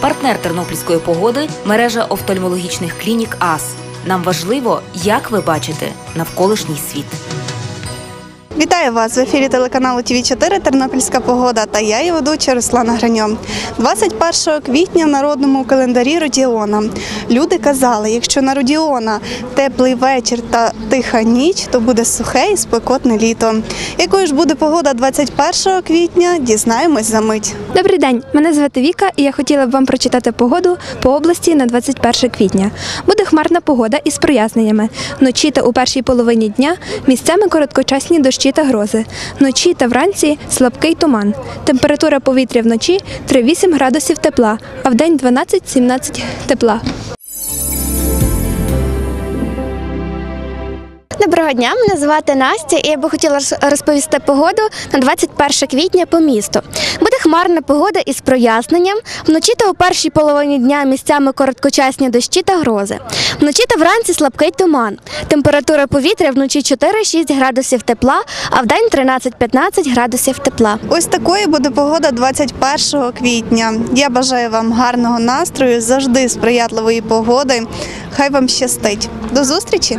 Партнер тернопільської погоди мережа офтальмологічних клінік АС. Нам важливо, як ви бачите навколишній світ. Вітаю вас в ефірі телеканалу ТВ 4 Тернопільська погода та я її ведуча Руслана Граньо. 21 квітня в народному календарі Родіона. Люди казали, якщо на Родіона теплий вечір та тиха ніч, то буде сухе і спекотне літо. Якою ж буде погода 21 квітня, дізнаємось за мить. Добрий день, мене звати Віка, і я хотіла б вам прочитати погоду по області на 21 квітня. Буде хмарна погода із проясненнями. Вночі та у першій половині дня місцями короткочасні дощі та грози. Вночі та вранці слабкий туман. Температура повітря вночі 3-8 градусів тепла, а вдень 12-17 тепла. Доброго дня, мене звати Настя, і я би хотіла розповісти погоду на 21 квітня по місту. Буде хмарна погода із проясненням. Вночі та у першій половині дня місцями короткочасні дощі та грози. Вночі та вранці слабкий туман. Температура повітря вночі 4-6 градусів тепла, а вдень 13-15 градусів тепла. Ось такою буде погода 21 квітня. Я бажаю вам гарного настрою, завжди сприятливої погоди. Хай вам щастить. До зустрічі!